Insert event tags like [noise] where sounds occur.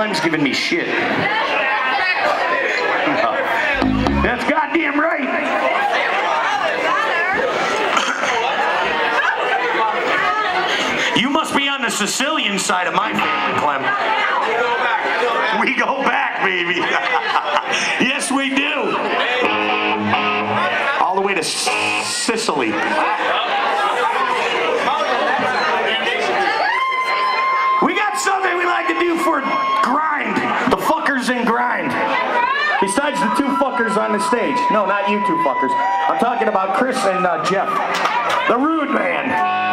Clem's giving me shit. [laughs] That's goddamn right. You must be on the Sicilian side of my family, Clem. We go back, baby. [laughs] yes, we do. All the way to Sicily. We got something like to do for grind. The fuckers in grind. Besides the two fuckers on the stage. No, not you two fuckers. I'm talking about Chris and uh, Jeff. The Rude Man.